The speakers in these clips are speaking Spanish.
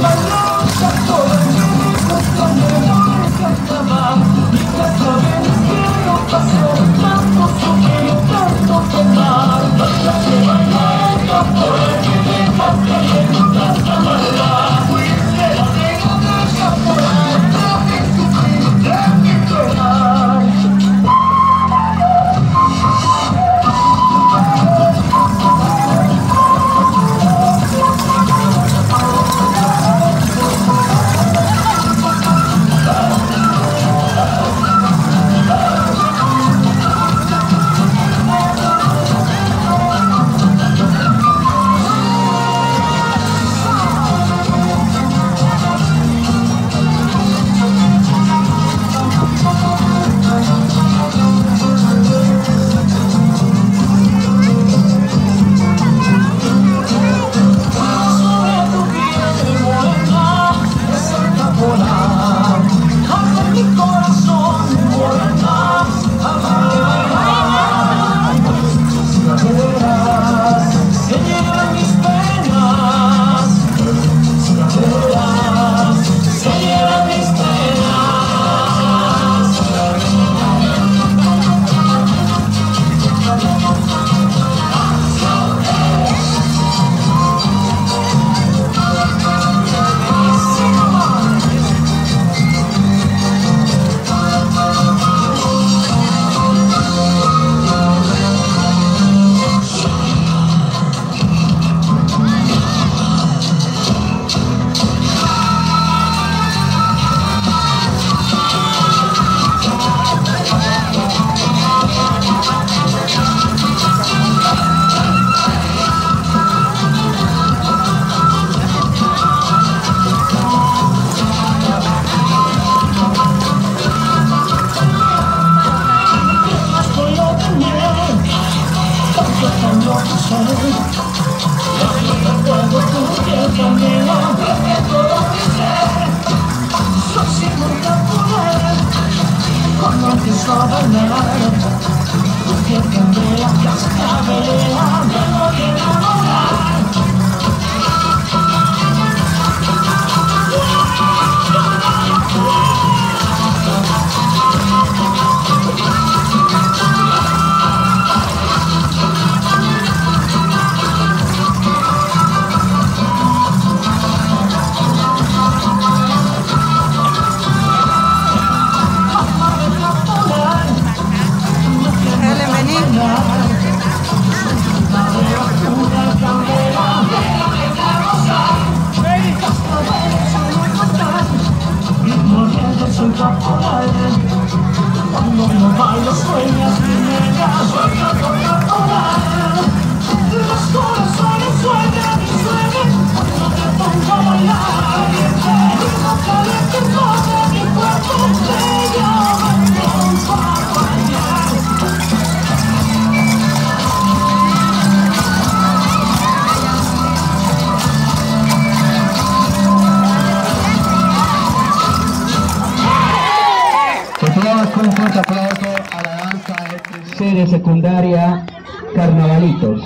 Lord. nunca fallaré. Cuando no bailo sueñas, me negas, secundaria Carnavalitos.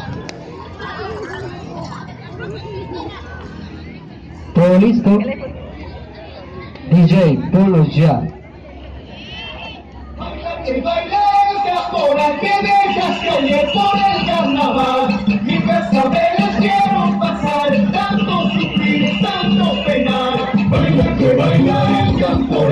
¿Todo listo? DJ, ponlos ya. El bailar por que dejas calle por el carnaval Mi cascabeles quiero pasar Tanto sufrir, tanto penar Baila que baila el campo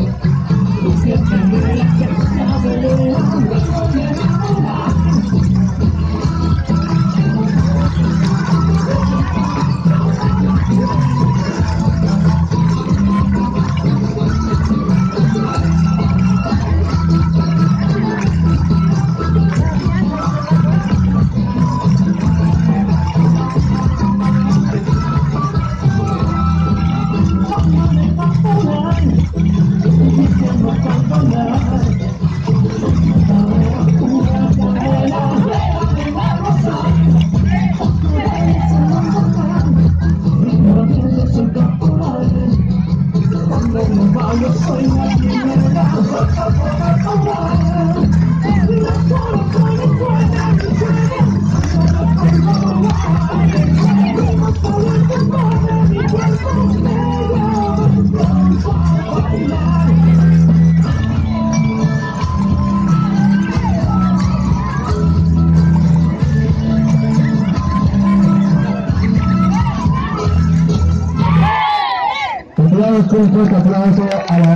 Bye. Fuerte aplauso a la